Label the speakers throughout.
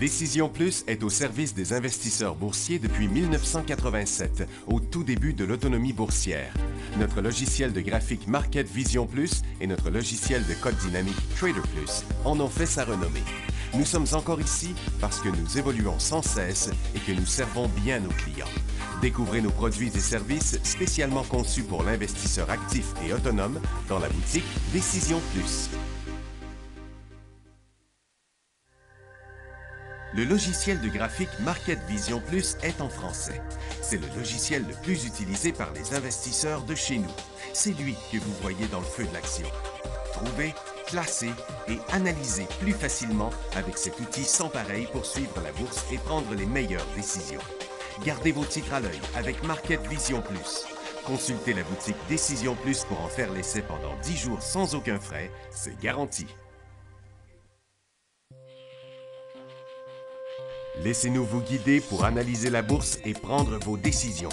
Speaker 1: Décision Plus est au service des investisseurs boursiers depuis 1987, au tout début de l'autonomie boursière. Notre logiciel de graphique Market Vision Plus et notre logiciel de code dynamique Trader Plus en ont fait sa renommée. Nous sommes encore ici parce que nous évoluons sans cesse et que nous servons bien nos clients. Découvrez nos produits et services spécialement conçus pour l'investisseur actif et autonome dans la boutique Décision Plus. Le logiciel de graphique Market Vision Plus est en français. C'est le logiciel le plus utilisé par les investisseurs de chez nous. C'est lui que vous voyez dans le feu de l'action. Trouvez, classer et analyser plus facilement avec cet outil sans pareil pour suivre la bourse et prendre les meilleures décisions. Gardez vos titres à l'œil avec Market Vision Plus. Consultez la boutique Décision Plus pour en faire l'essai pendant 10 jours sans aucun frais, c'est garanti. Laissez-nous vous guider pour analyser la bourse et prendre vos décisions.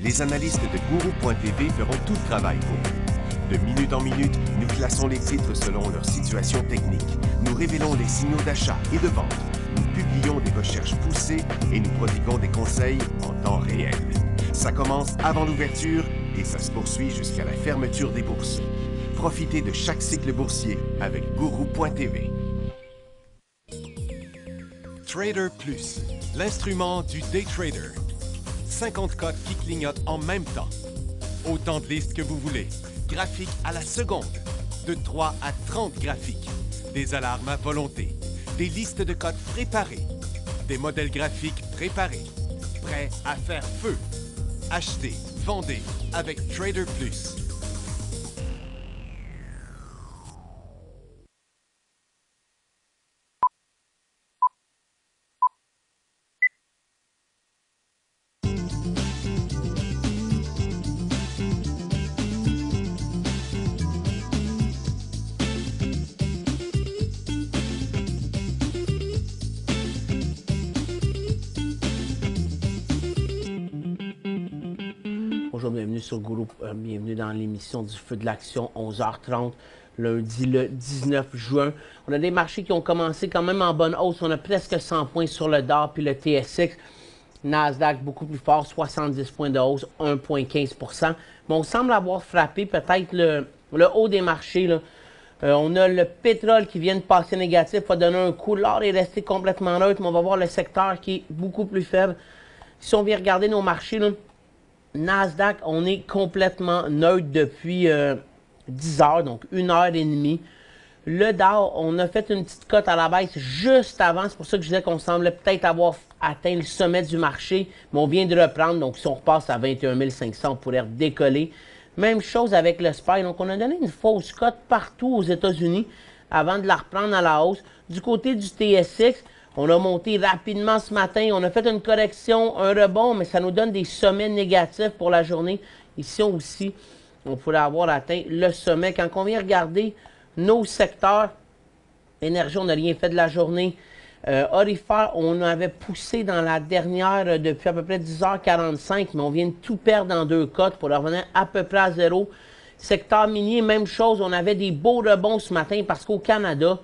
Speaker 1: Les analystes de Guru.tv feront tout le travail pour vous. De minute en minute, nous classons les titres selon leur situation technique. Nous révélons les signaux d'achat et de vente. Nous publions des recherches poussées et nous prodiguons des conseils en temps réel. Ça commence avant l'ouverture et ça se poursuit jusqu'à la fermeture des bourses. Profitez de chaque cycle boursier avec Guru.tv. Trader Plus, l'instrument du day trader. 50 codes qui clignotent en même temps. Autant de listes que vous voulez. Graphiques à la seconde. De 3 à 30 graphiques. Des alarmes à volonté. Des listes de codes préparées. Des modèles graphiques préparés. Prêts à faire feu. Achetez, vendez avec Trader Plus.
Speaker 2: Sur Groupe, euh, bienvenue dans l'émission du Feu de l'Action, 11h30, lundi le 19 juin. On a des marchés qui ont commencé quand même en bonne hausse. On a presque 100 points sur le DAR puis le TSX. Nasdaq beaucoup plus fort, 70 points de hausse, 1,15% Mais on semble avoir frappé peut-être le, haut des marchés. Euh, on a le pétrole qui vient de passer négatif, va donner un coup. L'or est resté complètement neutre, mais on va voir le secteur qui est beaucoup plus faible. Si on vient regarder nos marchés, Nasdaq, on est complètement neutre depuis euh, 10 heures, donc une heure et demie. Le Dow, on a fait une petite cote à la baisse juste avant. C'est pour ça que je disais qu'on semblait peut-être avoir atteint le sommet du marché, mais on vient de reprendre. Donc, si on repasse à 21 500, on pourrait décoller. Même chose avec le SPY. Donc, on a donné une fausse cote partout aux États-Unis avant de la reprendre à la hausse. Du côté du TSX, on a monté rapidement ce matin. On a fait une correction, un rebond, mais ça nous donne des sommets négatifs pour la journée. Ici aussi, on pourrait avoir atteint le sommet. Quand on vient regarder nos secteurs, énergie, on n'a rien fait de la journée. Euh, on avait poussé dans la dernière euh, depuis à peu près 10h45, mais on vient de tout perdre en deux cotes pour revenir à peu près à zéro. Secteur minier, même chose, on avait des beaux rebonds ce matin parce qu'au Canada,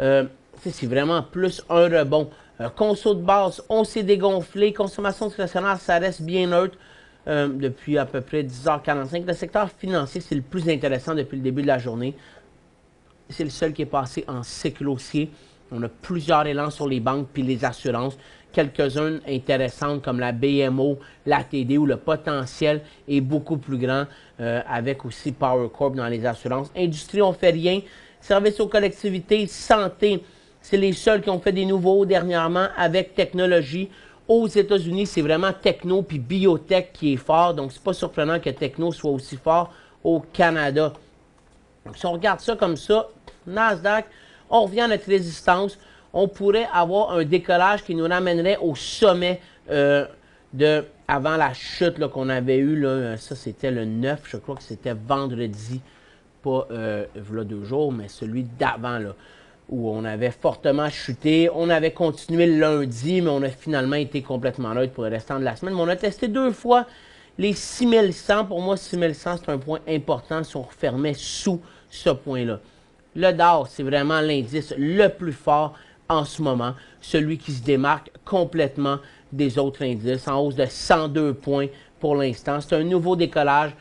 Speaker 2: euh, c'est vraiment plus un rebond. Euh, conso de base, on s'est dégonflé. Consommation discrétionnaire, ça reste bien neutre euh, depuis à peu près 10h45. Le secteur financier, c'est le plus intéressant depuis le début de la journée. C'est le seul qui est passé en cycle haussier. On a plusieurs élans sur les banques puis les assurances. Quelques-unes intéressantes comme la BMO, la TD où le potentiel est beaucoup plus grand euh, avec aussi Power Corp dans les assurances. Industrie, on fait rien. Services aux collectivités, santé, c'est les seuls qui ont fait des nouveaux dernièrement avec technologie. Aux États-Unis, c'est vraiment techno puis biotech qui est fort. Donc, c'est pas surprenant que techno soit aussi fort au Canada. Donc, si on regarde ça comme ça, Nasdaq, on revient à notre résistance. On pourrait avoir un décollage qui nous ramènerait au sommet euh, de avant la chute qu'on avait eue. Ça, c'était le 9, je crois que c'était vendredi, pas euh, voilà deux jours, mais celui d'avant, là, où on avait fortement chuté. On avait continué le lundi, mais on a finalement été complètement neutre pour le restant de la semaine. Mais on a testé deux fois les 6100. Pour moi, 6100, c'est un point important si on refermait sous ce point-là. Le DAO, c'est vraiment l'indice le plus fort en ce moment, celui qui se démarque complètement des autres indices, en hausse de 102 points pour l'instant. C'est un nouveau décollage.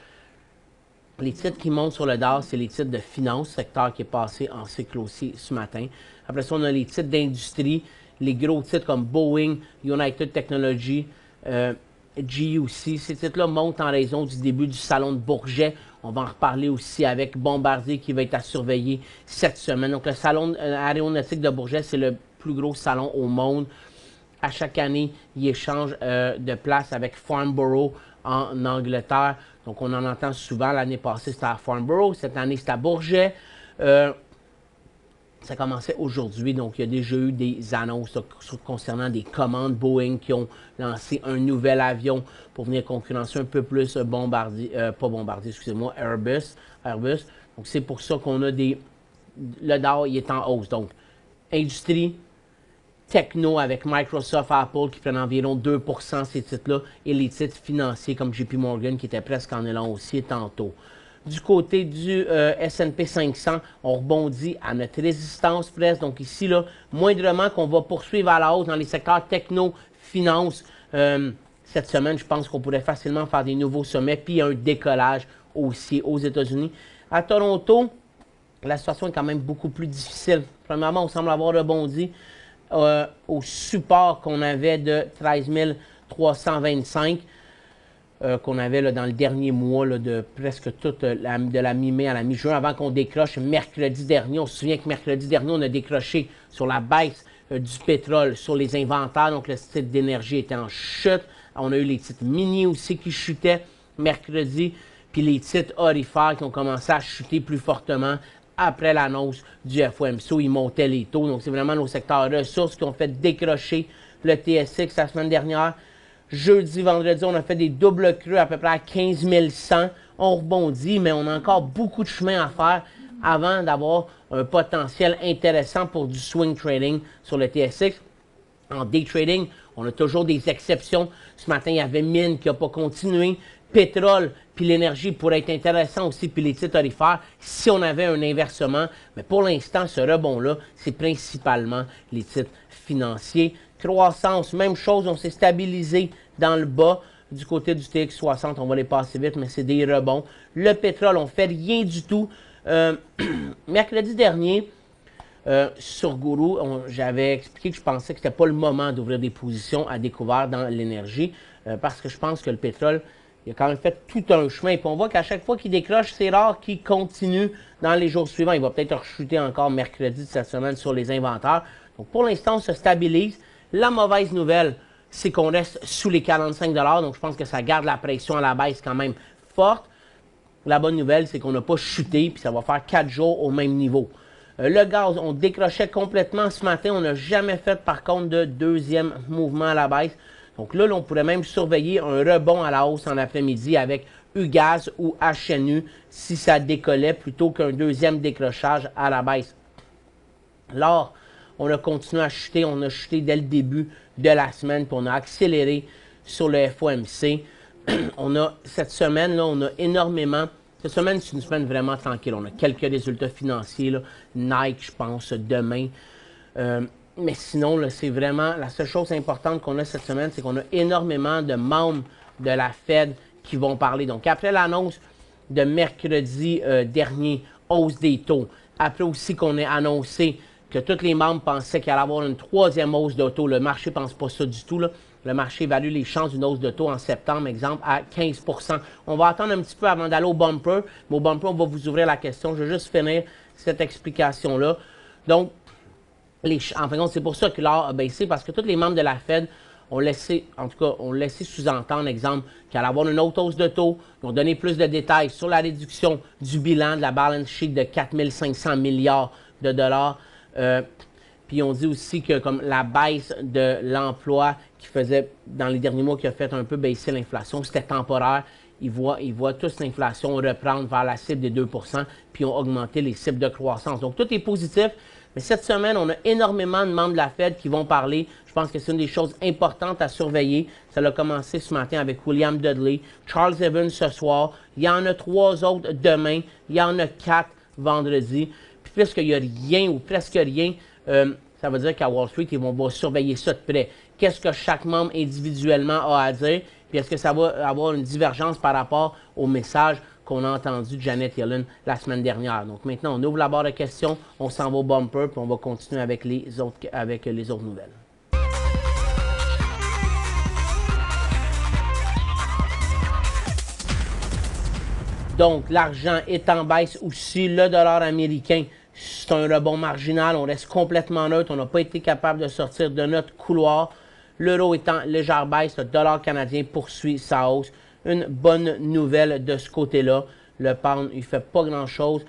Speaker 2: Les titres qui montent sur le Dow, c'est les titres de finance, secteur qui est passé en cycle aussi ce matin. Après ça, on a les titres d'industrie, les gros titres comme Boeing, United Technology, euh, GUC. Ces titres-là montent en raison du début du salon de Bourget. On va en reparler aussi avec Bombardier qui va être à surveiller cette semaine. Donc, le salon euh, aéronautique de Bourget, c'est le plus gros salon au monde. À chaque année, il échange euh, de place avec Farnborough en Angleterre. Donc, on en entend souvent. L'année passée, c'était à Farnborough. Cette année, c'est à Bourget. Euh, ça commençait aujourd'hui, donc il y a déjà eu des annonces concernant des commandes Boeing qui ont lancé un nouvel avion pour venir concurrencer un peu plus Bombardier, euh, pas Bombardier, excusez-moi, Airbus. Airbus. Donc c'est pour ça qu'on a des. Le Dow il est en hausse. Donc, industrie, techno avec Microsoft, Apple qui prennent environ 2% ces titres-là, et les titres financiers comme JP Morgan qui étaient presque en élan aussi tantôt. Du côté du euh, S&P 500, on rebondit à notre résistance presque. Donc ici, là, moindrement qu'on va poursuivre à la hausse dans les secteurs techno, finance. Euh, cette semaine, je pense qu'on pourrait facilement faire des nouveaux sommets, puis un décollage aussi aux États-Unis. À Toronto, la situation est quand même beaucoup plus difficile. Premièrement, on semble avoir rebondi euh, au support qu'on avait de 13 325. Euh, qu'on avait dans le dernier mois de presque toute euh, la, de la mi-mai à la mi-juin, avant qu'on décroche mercredi dernier. On se souvient que mercredi dernier, on a décroché sur la baisse du pétrole, sur les inventaires, donc le titre d'énergie était en chute. On a eu les titres mini aussi qui chutaient mercredi, puis les titres orifères qui ont commencé à chuter plus fortement après l'annonce du FOMC ils montaient les taux. Donc, c'est vraiment nos secteurs ressources qui ont fait décrocher le TSX la semaine dernière. Jeudi, vendredi, on a fait des doubles creux à peu près à 15 100. On rebondit, mais on a encore beaucoup de chemin à faire avant d'avoir un potentiel intéressant pour du swing trading sur le TSX. En day trading, on a toujours des exceptions. Ce matin, il y avait Mine qui n'a pas continué pétrole puis l'énergie pourrait être intéressant aussi, puis les titres tarifères, si on avait un inversement. Mais pour l'instant, ce rebond-là, c'est principalement les titres financiers. Croissance, même chose, on s'est stabilisé dans le bas. Du côté du TX60, on va les passer vite, mais c'est des rebonds. Le pétrole, on fait rien du tout. Euh, mercredi dernier, euh, sur Guru, j'avais expliqué que je pensais que ce n'était pas le moment d'ouvrir des positions à découvert dans l'énergie, euh, parce que je pense que le pétrole, il a quand même fait tout un chemin. Puis on voit qu'à chaque fois qu'il décroche, c'est rare qu'il continue dans les jours suivants. Il va peut-être rechuter encore mercredi de cette semaine sur les inventaires. Donc pour l'instant, on se stabilise. La mauvaise nouvelle, c'est qu'on reste sous les 45 Donc je pense que ça garde la pression à la baisse quand même forte. La bonne nouvelle, c'est qu'on n'a pas chuté, puis ça va faire quatre jours au même niveau. Euh, le gaz, on décrochait complètement ce matin. On n'a jamais fait, par contre, de deuxième mouvement à la baisse. Donc là, on pourrait même surveiller un rebond à la hausse en après-midi avec UGAZ ou HNU si ça décollait plutôt qu'un deuxième décrochage à la baisse. L'or, on a continué à chuter, on a chuté dès le début de la semaine, puis on a accéléré sur le FOMC. on a, cette semaine, là, on a énormément. Cette semaine, c'est une semaine vraiment tranquille. On a quelques résultats financiers. Nike, je pense, demain. Euh, mais sinon, c'est vraiment la seule chose importante qu'on a cette semaine, c'est qu'on a énormément de membres de la Fed qui vont parler. Donc, après l'annonce de mercredi euh, dernier, hausse des taux, après aussi qu'on ait annoncé que tous les membres pensaient qu'il allait avoir une troisième hausse de taux, le marché ne pense pas ça du tout. Le marché évalue les chances d'une hausse de taux en septembre, exemple, à 15% On va attendre un petit peu avant d'aller au bumper, mais au bumper, on va vous ouvrir la question. Je vais juste finir cette explication-là. Donc, en fin c'est pour ça que l'or a baissé, parce que tous les membres de la Fed ont laissé, en tout cas, ont laissé sous-entendre, exemple, qu'il allait avoir une autre hausse de taux. Ils ont donné plus de détails sur la réduction du bilan de la balance sheet de 4 500 milliards de dollars. Euh, puis on dit aussi que comme la baisse de l'emploi qui faisait dans les derniers mois qui a fait un peu baisser l'inflation, c'était temporaire. Ils voient, ils voient tous l'inflation reprendre vers la cible des 2% puis ont augmenté les cibles de croissance. Donc tout est positif. Mais cette semaine, on a énormément de membres de la Fed qui vont parler. Je pense que c'est une des choses importantes à surveiller. Ça a commencé ce matin avec William Dudley, Charles Evans ce soir. Il y en a trois autres demain. Il y en a quatre vendredi. Puis puisqu'il n'y a rien ou presque rien, euh, ça veut dire qu'à Wall Street, ils vont surveiller ça de près. Qu'est-ce que chaque membre individuellement a à dire? Puis est-ce que ça va avoir une divergence par rapport au message qu'on a entendu Janet Yellen la semaine dernière. Donc maintenant, on ouvre la barre de questions, on s'en va au bumper, puis on va continuer avec les autres, avec les autres nouvelles. Donc, l'argent est en baisse aussi. Le dollar américain, c'est un rebond marginal. On reste complètement neutre. On n'a pas été capable de sortir de notre couloir. L'euro est en légère baisse. Le dollar canadien poursuit sa hausse. Une bonne nouvelle de ce côté-là. Le pound, il fait pas grand-chose.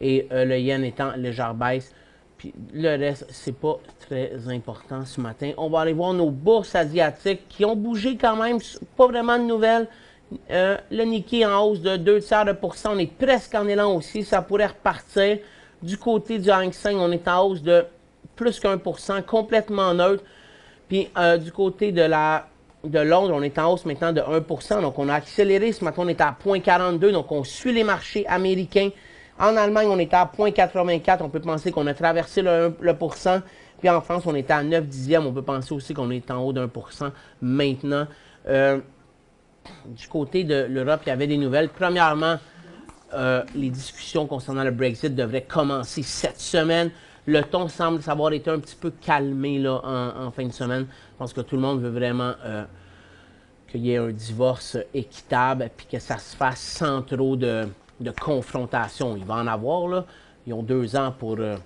Speaker 2: Et euh, le yen en légère baisse. Puis le reste, c'est pas très important ce matin. On va aller voir nos bourses asiatiques qui ont bougé quand même. Pas vraiment de nouvelles. Euh, le Nikkei en hausse de 2 tiers de pourcent. On est presque en élan aussi. Ça pourrait repartir. Du côté du Hang Seng, on est en hausse de plus qu'un pour cent, complètement neutre. Puis euh, du côté de la de Londres, on est en hausse maintenant de 1 Donc on a accéléré. Ce matin, on est à 0,42. Donc on suit les marchés américains. En Allemagne, on est à 0,84. On peut penser qu'on a traversé le, le pourcent. Puis en France, on est à 9 dixièmes. On peut penser aussi qu'on est en haut d'un pour cent maintenant. Euh, du côté de l'Europe, il y avait des nouvelles. Premièrement, euh, les discussions concernant le Brexit devraient commencer cette semaine. Le ton semble savoir été un petit peu calmé là, en, fin de semaine. Je pense que tout le monde veut vraiment euh, qu'il y ait un divorce équitable et que ça se fasse sans trop de, confrontation. Il va en avoir, là. Ils ont deux ans pour, euh,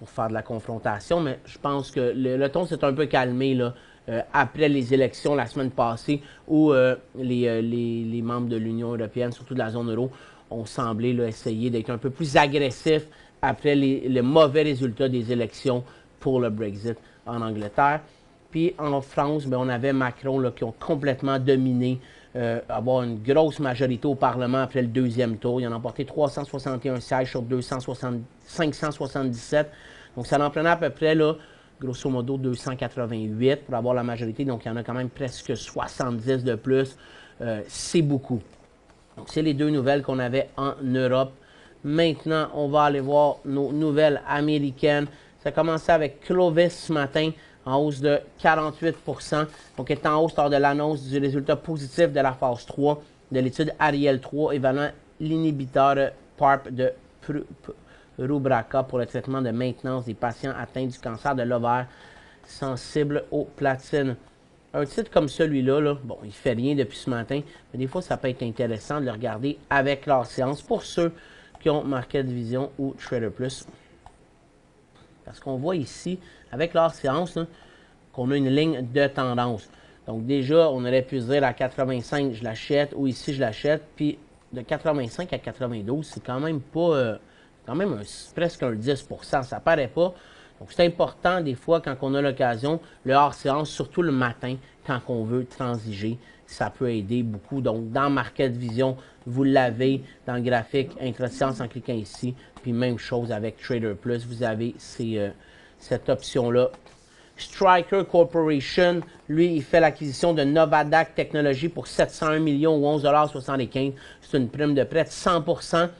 Speaker 2: pour, faire de la confrontation, mais je pense que le, ton s'est un peu calmé là, euh, après les élections la semaine passée où les, membres de l'Union européenne, surtout de la zone euro, ont semblé essayer d'être un peu plus agressifs après les, mauvais résultats des élections pour le Brexit en Angleterre. En France, ben, on avait Macron qui ont complètement dominé, avoir une grosse majorité au Parlement après le deuxième tour. Il en a emporté 361 sièges sur 577. Donc ça en prenait à peu près là, grosso modo 288 pour avoir la majorité. Donc, il y en a quand même presque 70 de plus. Euh, c'est beaucoup. Donc, c'est les deux nouvelles qu'on avait en Europe. Maintenant, on va aller voir nos nouvelles américaines. Ça a commencé avec Clovis ce matin en hausse de 48% Donc, est en hausse lors de l'annonce du résultat positif de la phase 3 de l'étude Ariel 3 évaluant l'inhibiteur PARP de Rubraca pour le traitement de maintenance des patients atteints du cancer de l'ovaire sensible aux platines. Un titre comme celui-là, bon, il fait rien depuis ce matin, mais des fois, ça peut être intéressant de le regarder avec leur séance pour ceux qui ont Market Vision ou Trader Plus. Parce qu'on voit ici, avec leur séance, qu'on a une ligne de tendance. Donc déjà, on aurait pu dire à 85, je l'achète, ou ici, je l'achète, puis de 85 à 92, c'est quand même pas... Euh, quand même presque un 10% ça paraît pas. Donc, c'est important des fois quand on a l'occasion, le hors-séance, surtout le matin, quand on veut transiger, ça peut aider beaucoup. Donc, dans Market Vision, vous l'avez dans le graphique intra-séance en cliquant ici. Puis, même chose avec Trader Plus, vous avez euh, cette option-là. Striker Corporation, lui, il fait l'acquisition de Novadac Technologies pour 701 millions ou 11,75 C'est une prime de près de 100%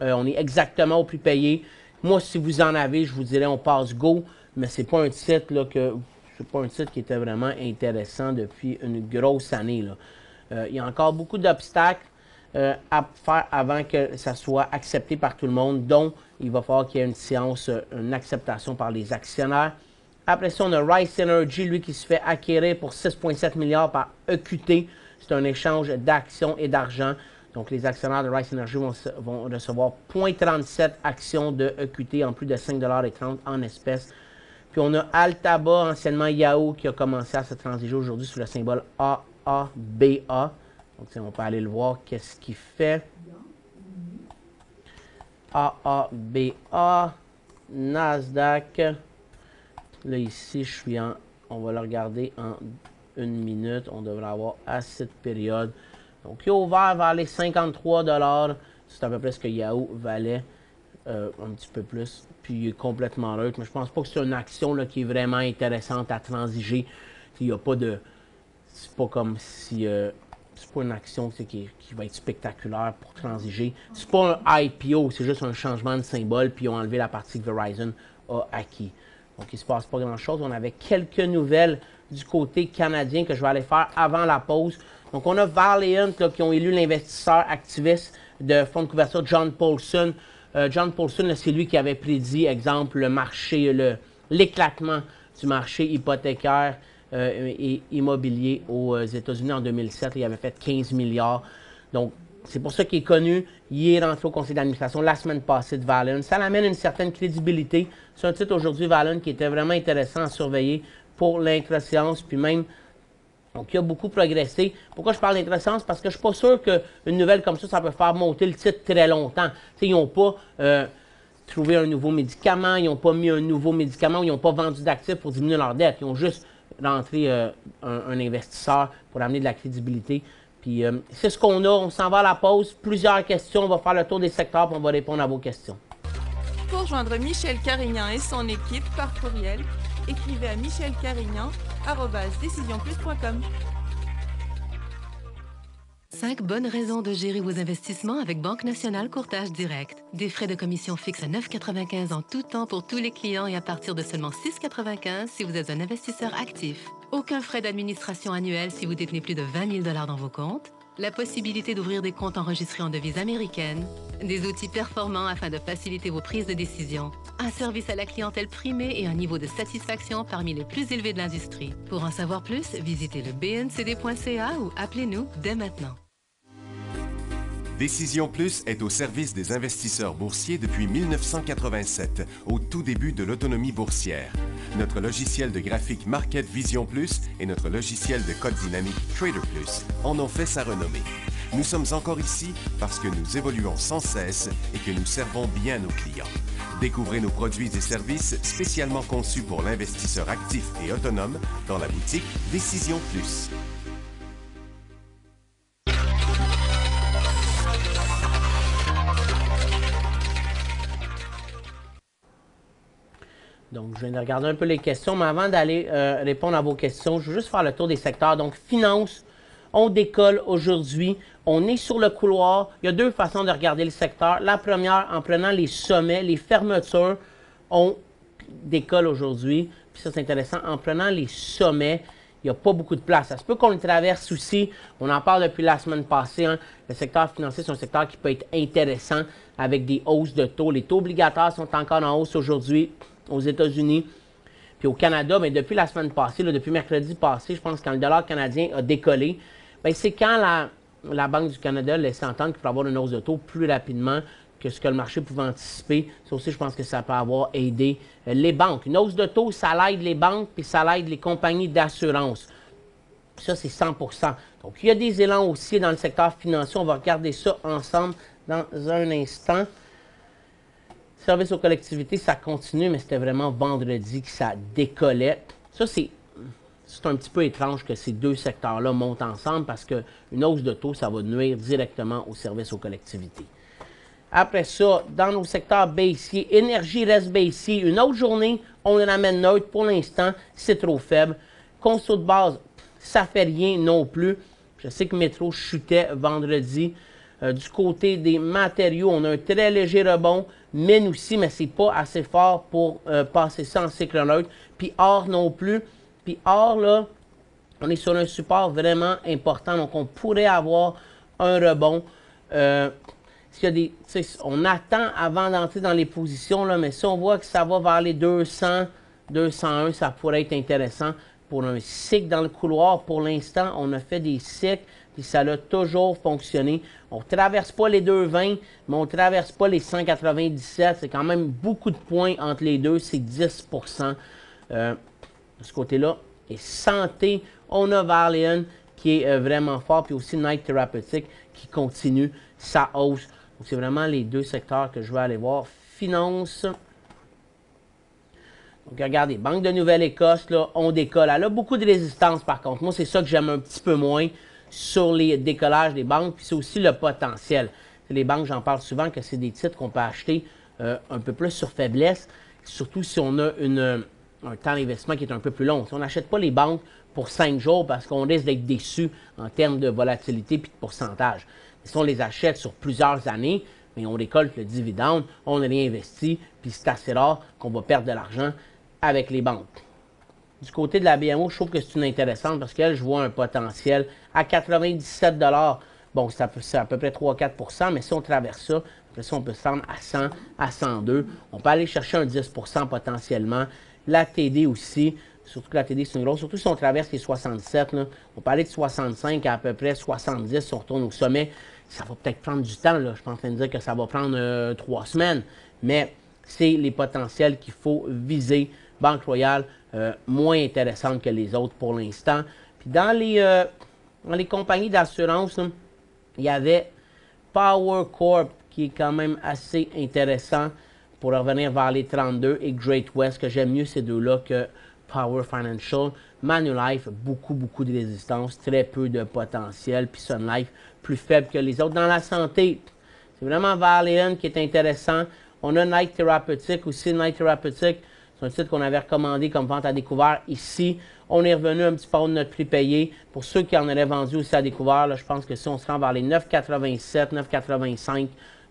Speaker 2: euh, on est exactement au prix payé. Moi, si vous en avez, je vous dirais on passe go, mais c'est pas un titre là, que pas un titre qui était vraiment intéressant depuis une grosse année. Euh, il y a encore beaucoup d'obstacles euh, à faire avant que ça soit accepté par tout le monde, dont il va falloir qu'il y ait une séance, une acceptation par les actionnaire. Après ça, on a Rice Energy, lui, qui se fait acquérir pour 6,7 milliards par EQT. C'est un échange d'actions et d'argent. Donc, les actionnaires de Rice Energy vont, recevoir 0,37 actions de EQT en plus de 5,30 en espèces. Puis, on a Altaba, anciennement Yahoo, qui a commencé à se transiger aujourd'hui sous le symbole AABA. Donc, on peut aller le voir, qu'est-ce qu'il fait? AABA, Nasdaq. Là, ici, je suis en. On va le regarder en une minute. On devrait avoir assez de période. Donc, il a ouvert vers les 53 C'est à peu près ce que Yahoo valait, euh, un petit peu plus. Puis, il est complètement neutre. Mais je pense pas que c'est une action là, qui est vraiment intéressante à transiger. Il n'y a pas de. C'est pas comme si. Euh, c'est pas une action qui, va être spectaculaire pour transiger. C'est pas un IPO, c'est juste un changement de symbole, puis ils ont enlevé la partie que Verizon a acquis. Donc, il se passe pas grand-chose. On avait quelques nouvelles du côté canadien que je vais aller faire avant la pause. Donc, on a Valiant qui ont élu l'investisseur activiste de fonds de couverture John Paulson. Euh, John Paulson, c'est lui qui avait prédit, exemple, le marché, l'éclatement du marché hypothécaire et immobilier aux euh, États-Unis en 2007. Il avait fait 15 milliards. Donc, c'est pour ça qu'il est connu. Il est rentré au conseil d'administration la semaine passée de Valen. Ça l'amène une certaine crédibilité. C'est un titre aujourd'hui, Valen, qui était vraiment intéressant à surveiller pour l'intra-séance, puis même donc, il a beaucoup progressé. Pourquoi je parle d'intra-séance? Parce que je ne suis pas sûr qu'une nouvelle comme ça, ça peut faire monter le titre très longtemps. ils n'ont pas euh, trouvé un nouveau médicament, ils n'ont pas mis un nouveau médicament, ils n'ont pas vendu d'actifs pour diminuer leur dette. Ils ont juste rentré euh, un, investisseur pour amener de la crédibilité. Puis euh, c'est ce qu'on a. On s'en va à la pause. Plusieurs questions. On va faire le tour des secteurs et on va répondre à vos questions.
Speaker 3: Pour joindre Michel Carignan et son équipe par courriel, écrivez à michelcarignan.com.
Speaker 4: 5 bonnes raisons de gérer vos investissements avec Banque Nationale Courtage Direct. Des frais de commission fixes à 9,95 en tout temps pour tous les clients et à partir de seulement 6,95 si vous êtes un investisseur actif. Aucun frais d'administration annuel si vous détenez plus de 20 000 dans vos comptes. La possibilité d'ouvrir des comptes enregistrés en devise américaine. Des outils performants afin de faciliter vos prises de décision. Un service à la clientèle primé et un niveau de satisfaction parmi les plus élevés de l'industrie. Pour en savoir plus, visitez le bncd.ca ou appelez-nous dès maintenant.
Speaker 1: Décision Plus est au service des investisseurs boursiers depuis 1987, au tout début de l'autonomie boursière. Notre logiciel de graphique Market Vision Plus et notre logiciel de code dynamique Trader Plus en ont fait sa renommée. Nous sommes encore ici parce que nous évoluons sans cesse et que nous servons bien nos clients. Découvrez nos produits et services spécialement conçus pour l'investisseur actif et autonome dans la boutique Décision Plus.
Speaker 2: Donc, je viens de regarder un peu les questions, mais avant d'aller euh, répondre à vos questions, je veux juste faire le tour des secteurs. Donc, finance, on décolle aujourd'hui. On est sur le couloir. Il y a deux façons de regarder le secteur. La première, en prenant les sommets, les fermetures, on décolle aujourd'hui. Puis ça, c'est intéressant. En prenant les sommets, il n'y a pas beaucoup de place. Ça se peut qu'on le traverse aussi. On en parle depuis la semaine passée. Hein. Le secteur financier, c'est un secteur qui peut être intéressant avec des hausses de taux. Les taux obligataires sont encore en hausse aujourd'hui aux États-Unis. Puis au Canada, mais depuis la semaine passée, depuis mercredi passé, je pense quand le dollar canadien a décollé, ben, c'est quand la, Banque du Canada laissait entendre qu'il pourrait avoir une hausse de taux plus rapidement que ce que le marché pouvait anticiper. Ça aussi, je pense que ça peut avoir aidé euh, les banques. Une hausse de taux, ça l'aide les banques, puis ça l'aide les compagnies d'assurance. Ça, c'est 100% Donc, il y a des élans aussi dans le secteur financier. On va regarder ça ensemble dans un instant. Service aux collectivités, ça continue, mais c'était vraiment vendredi que ça décollait. Ça, c'est c'est un petit peu étrange que ces deux secteurs-là montent ensemble parce qu'une hausse de taux, ça va nuire directement aux services aux collectivités. Après ça, dans nos secteurs baissiers, énergie reste baissier. Une autre journée, on le ramène neutre. Pour l'instant, c'est trop faible. Conso de base, ça fait rien non plus. Je sais que Métro chutait vendredi. Euh, du côté des matériaux, on a un très léger rebond. Mine aussi, mais c'est pas assez fort pour euh, passer ça en cycle neutre. Puis or non plus. Puis or, là, on est sur un support vraiment important. Donc, on pourrait avoir un rebond. Euh, y a des, on attend avant d'entrer dans les positions, là, mais si on voit que ça va vers les 200, 201, ça pourrait être intéressant pour un cycle dans le couloir. Pour l'instant, on a fait des cycles, et ça a toujours fonctionné. On ne traverse pas les 220, mais on ne traverse pas les 197. C'est quand même beaucoup de points entre les deux. C'est 10 euh, de ce côté-là. Et santé, on a Valiant qui est euh, vraiment fort, puis aussi Night Therapeutic qui continue sa hausse. Donc, c'est vraiment les deux secteurs que je vais aller voir. Finance. Donc, regardez, Banque de Nouvelle-Écosse, là, on décolle. Elle a beaucoup de résistance, par contre. Moi, c'est ça que j'aime un petit peu moins sur les décollages des banques, puis c'est aussi le potentiel. Les banques, j'en parle souvent, que c'est des titres qu'on peut acheter euh, un peu plus sur faiblesse, surtout si on a un temps d'investissement qui est un peu plus long. Si on n'achète pas les banques pour cinq jours parce qu'on risque d'être déçu en termes de volatilité et de pourcentage. si on les achète sur plusieurs années, mais on récolte le dividende, on réinvestit, puis c'est assez rare qu'on va perdre de l'argent avec les banques. Du côté de la BMO, je trouve que c'est une intéressante parce qu'elle, je vois un potentiel à 97 Bon, c'est à, peu près 3-4% mais si on traverse ça, après ça, on peut se rendre à 100, à 102. On peut aller chercher un 10% potentiellement. La TD aussi, surtout que la TD, c'est une grosse, surtout si on traverse les 67, on peut aller de 65 à à peu près 70 si on retourne au sommet. Ça va peut-être prendre du temps, là. je suis en train de dire que ça va prendre euh, trois semaines, mais c'est les potentiels qu'il faut viser. Banque Royale, euh, moins intéressante que les autres pour l'instant. Puis dans les, euh, dans les compagnies d'assurance, il y avait Power Corp qui est quand même assez intéressant pour revenir vers les 32 et Great West, que j'aime mieux ces deux-là que Power Financial. Manulife, beaucoup, beaucoup de résistance, très peu de potentiel. Puis Sun Life, plus faible que les autres. Dans la santé, c'est vraiment Valiant qui est intéressant. On a Night Therapeutic aussi. Night Therapeutic, c'est un titre qu'on avait recommandé comme vente à découvert ici. On est revenu un petit peu de notre prix payé. Pour ceux qui en auraient vendu aussi à découvert, je pense que si on se rend vers les 9,87, 9,85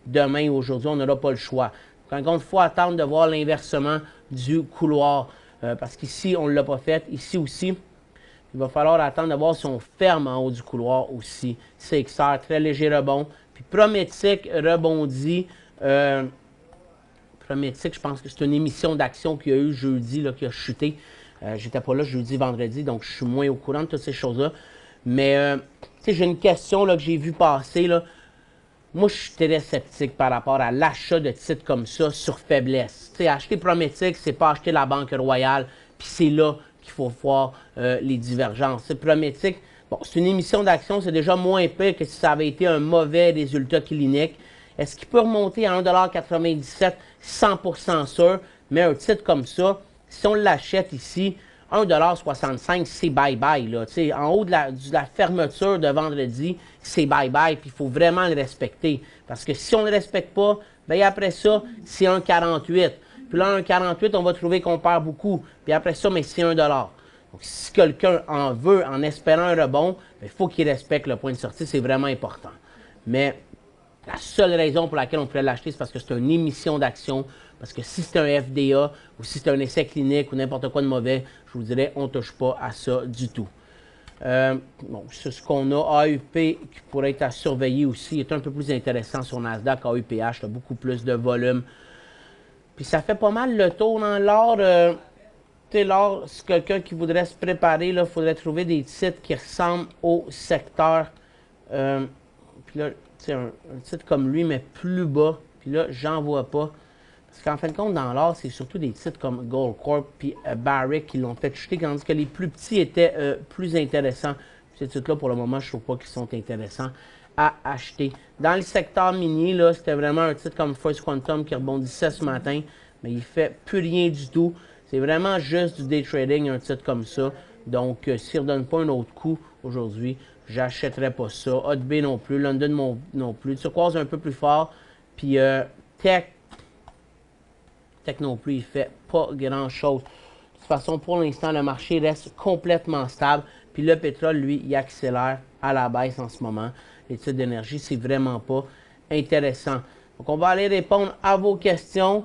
Speaker 2: demain ou aujourd'hui, on n'aura pas le choix. Quand il faut attendre de voir l'inversement du couloir. Euh, parce qu'ici, on ne l'a pas fait. Ici aussi, il va falloir attendre de voir si on ferme en haut du couloir aussi. CXR, très léger rebond. Puis Prométique rebondit. Euh, Je pense que c'est une émission d'action qu'il y a eu jeudi, qui a chuté. Euh, J'étais pas là jeudi, vendredi, donc je suis moins au courant de toutes ces choses-là. Mais, euh, tu j'ai une question là, que j'ai vu passer. Moi, je suis très sceptique par rapport à l'achat de titres comme ça sur faiblesse. sais, acheter Prométique, c'est pas acheter la Banque Royale, puis c'est là qu'il faut voir euh, les divergences. C'est Prométique, bon, c'est une émission d'action, c'est déjà moins pire que si ça avait été un mauvais résultat clinique. Est-ce qu'il peut remonter à 1,97 100% sûr, mais un titre comme ça, si on l'achète ici, 1,65$, c'est bye-bye. En haut de la, fermeture de vendredi, c'est bye-bye, puis il faut vraiment le respecter. Parce que si on ne le respecte pas, bien après ça, c'est 1,48$. Puis là, 1,48$, on va trouver qu'on perd beaucoup. Puis après ça, mais c'est 1$. Donc, si quelqu'un en veut en espérant un rebond, ben, il faut qu'il respecte le point de sortie. C'est vraiment important. Mais la seule raison pour laquelle on pourrait l'acheter, c'est parce que c'est une émission d'action. Parce que si c'est un FDA ou si c'est un essai clinique ou n'importe quoi de mauvais, je vous dirais, on ne touche pas à ça du tout. Euh, bon, c'est ce qu'on a. AUP qui pourrait être à surveiller aussi est un peu plus intéressant sur Nasdaq. AUPH a beaucoup plus de volume. Puis ça fait pas mal le tour dans l'or. Euh, l'or, si quelqu'un qui voudrait se préparer, il faudrait trouver des titres qui ressemblent au secteur. Euh, puis là, un, un titre comme lui, mais plus bas. Puis là, j'en vois pas. Parce qu'en fin de compte, dans l'or, c'est surtout des titres comme Goldcorp puis euh, Barrick qui l'ont fait chuter, tandis que les plus petits étaient euh, plus intéressants. Ces titres-là, pour le moment, je trouve pas qu'ils sont intéressants à acheter. Dans le secteur minier, là, c'était vraiment un titre comme First Quantum qui rebondissait ce matin, mais il fait plus rien du tout. C'est vraiment juste du day trading, un titre comme ça. Donc, euh, s'il ne redonne pas un autre coup aujourd'hui, j'achèterai pas ça. B non plus, London non plus. Turquoise un peu plus fort. Puis euh, Tech, Tech non plus, il fait pas grand-chose. De toute façon, pour l'instant, le marché reste complètement stable. Puis le pétrole, lui, il accélère à la baisse en ce moment. Titres d'énergie, c'est vraiment pas intéressant. Donc, on va aller répondre à vos questions.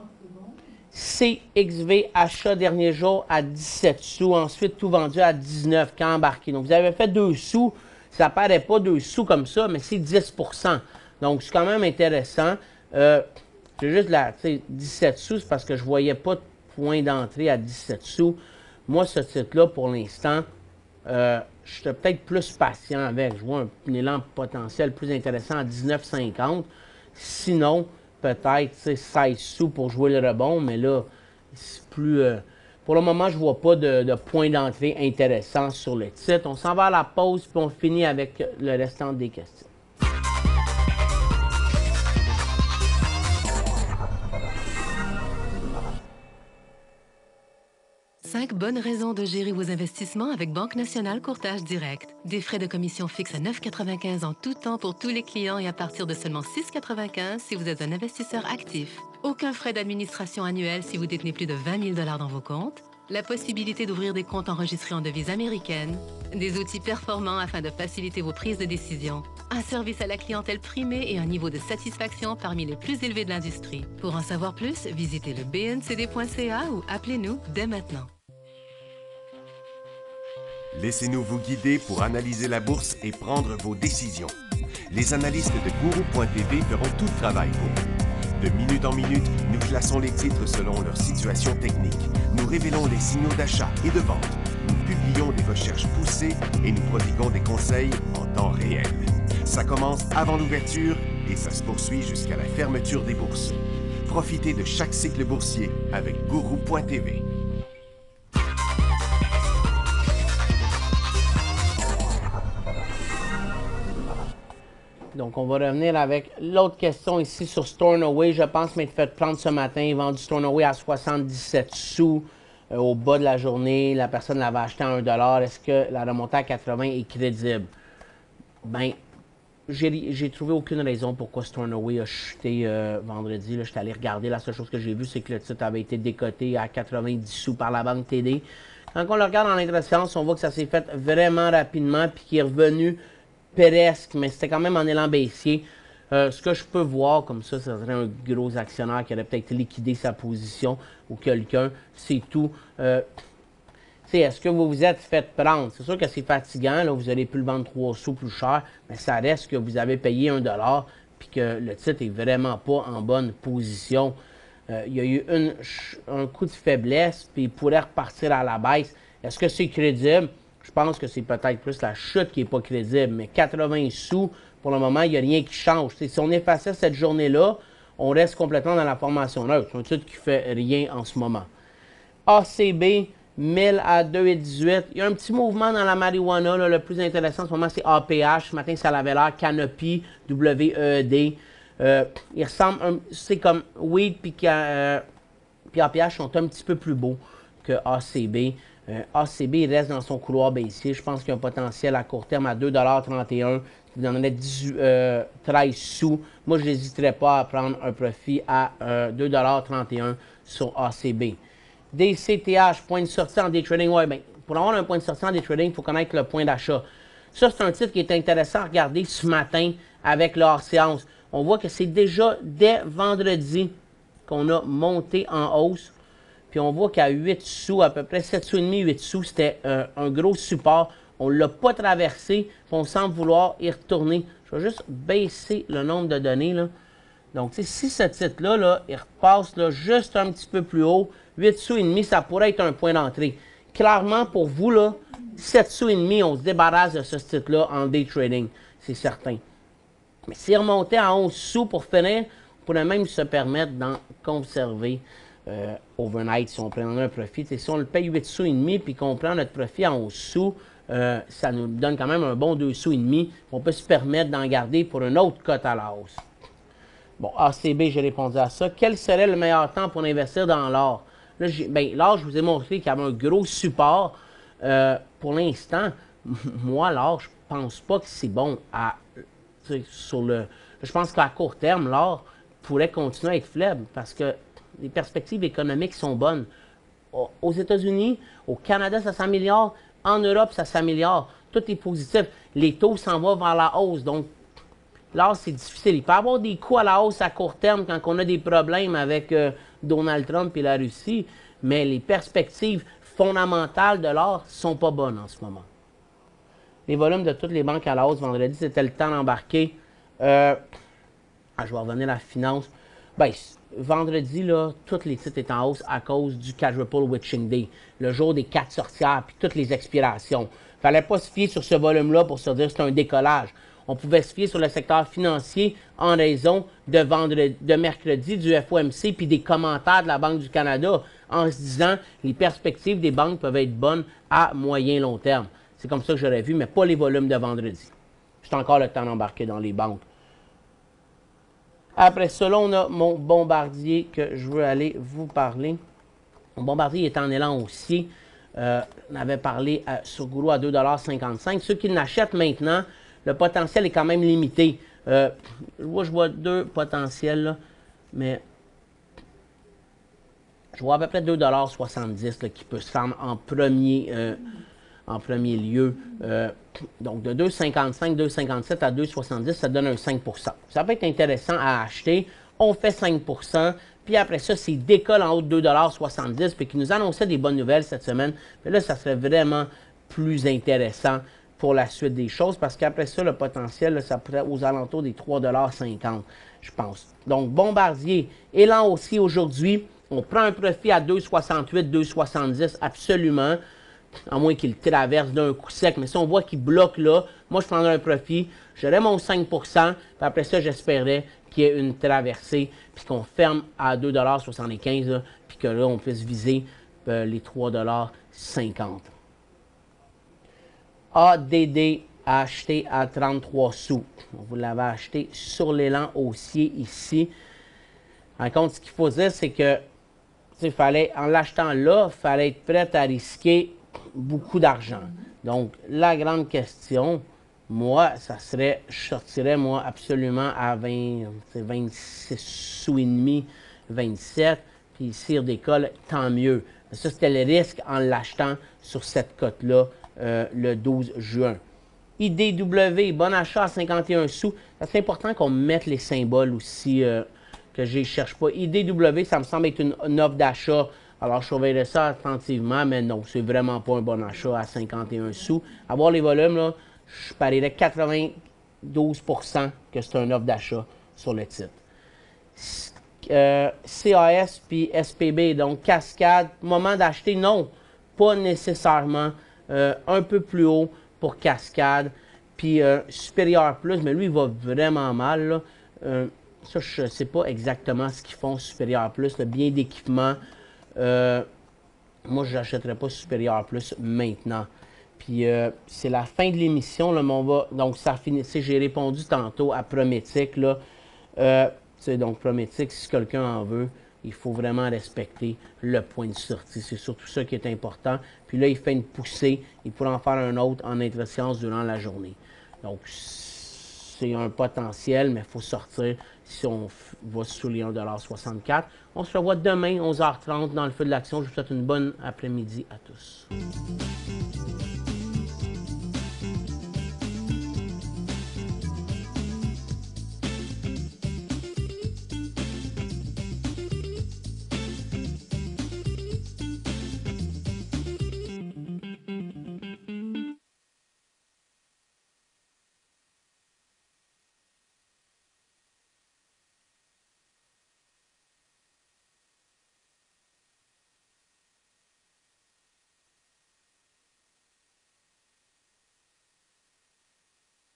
Speaker 2: CXV, achat dernier jour à 17 sous. Ensuite, tout vendu à 19 quand embarqué? Donc, vous avez fait 2 sous. Ça paraît pas 2 sous comme ça, mais c'est 10% Donc, c'est quand même intéressant. Euh, j'ai juste là, 17 sous, c'est parce que je voyais pas de point d'entrée à 17 sous. Moi, ce titre-là, pour l'instant, euh, je suis peut-être plus patient avec. Je vois un, élan potentiel plus intéressant à 19,50. Sinon, peut-être 16 sous pour jouer le rebond, mais là, c'est plus. Euh, pour le moment, je ne vois pas de, point d'entrée intéressant sur le titre. On s'en va à la pause, puis on finit avec le restant des questions.
Speaker 4: Cinq bonnes raisons de gérer vos investissements avec Banque Nationale Courtage Direct. Des frais de commission fixes à 9,95 en tout temps pour tous les clients et à partir de seulement 6,95 si vous êtes un investisseur actif. Aucun frais d'administration annuel si vous détenez plus de 20 000 dans vos comptes. la possibilité d'ouvrir des comptes enregistrés en devise américaine, des outils performants afin de faciliter vos prises de décision, un service à la clientèle primé et un niveau de satisfaction parmi les plus élevés de l'industrie. Pour en savoir plus, visitez le bncd.ca ou appelez-nous dès maintenant.
Speaker 1: Laissez-nous vous guider pour analyser la bourse et prendre vos décisions. Les analystes de Guru.tv feront tout le travail pour vous. De minute en minute, nous classons les titres selon leur situation technique. Nous révélons les signaux d'achat et de vente. Nous publions des recherches poussées et nous prodiguons des conseils en temps réel. Ça commence avant l'ouverture et ça se poursuit jusqu'à la fermeture des bourses. Profitez de chaque cycle boursier avec Guru.tv.
Speaker 2: Donc, on va revenir avec l'autre question ici sur Stornoway. Je pense m'être fait prendre ce matin, vendu Stornoway à 77 sous euh, au bas de la journée. La personne l'avait acheté à 1 Est-ce que la remontée à 80 est crédible? Ben, j'ai trouvé aucune raison pourquoi Stornoway a chuté euh, vendredi. Je suis allé regarder. La seule chose que j'ai vue, c'est que le titre avait été décoté à 90 sous par la banque TD. Quand on le regarde en inter on voit que ça s'est fait vraiment rapidement puis qu'il est revenu presque, mais c'était quand même en élan baissier. Euh, ce que je peux voir comme ça, ce serait un gros actionnaire qui aurait peut-être liquidé sa position ou quelqu'un, c'est tout. Euh, est-ce que vous vous êtes fait prendre? C'est sûr que c'est fatigant, là, vous aurez pu le vendre 3 sous plus cher, mais ça reste que vous avez payé un dollar puis que le titre est vraiment pas en bonne position. Euh, il y a eu un coup de faiblesse, puis il pourrait repartir à la baisse. Est-ce que c'est crédible? Je pense que c'est peut-être plus la chute qui n'est pas crédible, mais 80 sous, pour le moment, il n'y a rien qui change. si on effaçait cette journée-là, on reste complètement dans la formation neutre. C'est un titre qui ne fait rien en ce moment. ACB, 1000 à 2,18. Il y a un petit mouvement dans la marijuana. le plus intéressant en ce moment, c'est APH. Ce matin, ça avait l'air Canopy, WED. Euh, il ressemble, c'est comme Weed puis, euh, APH sont un petit peu plus beaux que ACB. Euh, ACB reste dans son couloir baissier. Je pense qu'il y a un potentiel à court terme à 2,31 vous donnerait 13 sous. Moi, je n'hésiterais pas à prendre un profit à 2,31 sur ACB. DCTH, point de sortie en day trading. Ouais, ben, pour avoir un point de sortie en day trading, il faut connaître le point d'achat. Ça, c'est un titre qui est intéressant à regarder ce matin avec leur séance. On voit que c'est déjà dès vendredi qu'on a monté en hausse. Puis on voit qu'à 8 sous, à peu près 7 sous et demi, 8 sous, c'était euh, un gros support. On ne l'a pas traversé, puis on semble vouloir y retourner. Je vais juste baisser le nombre de données. Là. Donc, si ce titre-là, là, il repasse là, juste un petit peu plus haut, 8 sous et demi, ça pourrait être un point d'entrée. Clairement, pour vous, là, 7 sous et demi, on se débarrasse de ce titre-là en day trading, c'est certain. Mais s'il remontait à 11 sous pour finir, on pourrait même se permettre d'en conserver euh, overnight si on prend un profit. si on le paye 8 sous et demi puis qu'on prend notre profit en 11 sous, euh, ça nous donne quand même un bon 2 sous et demi. On peut se permettre d'en garder pour une autre cote à la hausse. Bon, ACB, j'ai répondu à ça. Quel serait le meilleur temps pour investir dans l'or? Ben, l'or, je vous ai montré qu'il y avait un gros support. Euh, pour l'instant, moi, l'or, je pense pas que c'est bon à, sur le... Je pense qu'à court terme, l'or pourrait continuer à être faible parce que les perspectives économiques sont bonnes. Aux États-Unis, au Canada, ça s'améliore. En Europe, ça s'améliore. Tout est positif. Les taux s'en vont vers la hausse. Donc, là, c'est difficile. Il peut y avoir des coûts à la hausse à court terme quand on a des problèmes avec euh, Donald Trump et la Russie, mais les perspectives fondamentales de l'or sont pas bonnes en ce moment. Les volumes de toutes les banques à la hausse vendredi, c'était le temps d'embarquer. Euh, ah, je vais revenir à la finance. Ben, vendredi, là, tous les titres étaient en hausse à cause du Quadruple Witching Day, le jour des quatre sorcières, puis toutes les expirations. Il ne fallait pas se fier sur ce volume-là pour se dire que c'est un décollage. On pouvait se fier sur le secteur financier en raison de, vendredi, de mercredi du FOMC puis des commentaires de la Banque du Canada en se disant les perspectives des banques peuvent être bonnes à moyen long terme. C'est comme ça que j'aurais vu, mais pas les volumes de vendredi. J'ai encore le temps d'embarquer dans les banques. Après cela, on a mon bombardier que je veux aller vous parler. Mon bombardier est en élan haussier. Euh, on avait parlé à, sur Goulou à 2,55 Ceux qui l'achètent maintenant, le potentiel est quand même limité. Euh, je vois deux potentiels, mais je vois à peu près 2,70 qui peut se rendre en premier, euh, en premier lieu. Euh, donc de 2,55, 2,57 à 2,70, ça donne un 5% Ça peut être intéressant à acheter. On fait 5% puis après ça, s'il décolle en haut de 2,70 puis qu'il nous annonçait des bonnes nouvelles cette semaine, mais là, ça serait vraiment plus intéressant pour la suite des choses parce qu'après ça, le potentiel, ça pourrait aux alentours des 3,50 je pense. Donc, Bombardier, élan aussi aujourd'hui. On prend un profit à 2,68, 2,70, absolument. À moins qu'il traverse d'un coup sec. Mais si on voit qu'il bloque là, moi, je prendrais un profit. J'aurais mon 5% puis après ça, j'espérais qu'il y ait une traversée, puis qu'on ferme à 2,75 puis que là, on puisse viser euh, les 3,50 ADD acheté à 33 sous. Vous l'avez acheté sur l'élan haussier ici. En compte, ce qu'il faut dire, c'est que fallait, en l'achetant là, il fallait être prêt à risquer beaucoup d'argent. Donc, la grande question, moi, ça serait, je sortirais, moi, absolument à 20, 26 sous et demi, 27, puis s'il décolle, tant mieux. Ça, c'était le risque en l'achetant sur cette cote-là euh, le 12 juin. IDW, bon achat à 51 sous. C'est important qu'on mette les symboles aussi euh, que je ne cherche pas. IDW, ça me semble être une, offre d'achat. Alors, je surveillerai ça attentivement, mais non, c'est vraiment pas un bon achat à 51 sous. Avoir les volumes, là, je parierais 92% que c'est un offre d'achat sur le titre. Euh, CAS puis SPB, donc cascade, moment d'acheter, non, pas nécessairement. Euh, un peu plus haut pour Cascade. Puis euh, Supérieur Plus, mais lui, il va vraiment mal. Euh, ça, je ne sais pas exactement ce qu'ils font Supérieur Plus. Le bien d'équipement. Euh, moi, je n'achèterai pas Supérieur Plus maintenant. Puis c'est la fin de l'émission. Donc, ça finit. J'ai répondu tantôt à Prométique. Là. donc, Prométique, si quelqu'un en veut, il faut vraiment respecter le point de sortie. C'est surtout ça qui est important. Puis là, il fait une poussée. Il pourra en faire un autre en intra-séance durant la journée. Donc, c'est un potentiel, mais il faut sortir si on va sous les 1,64 On se revoit demain, 11h30, dans le feu de l'action. Je vous souhaite une bonne après-midi à tous.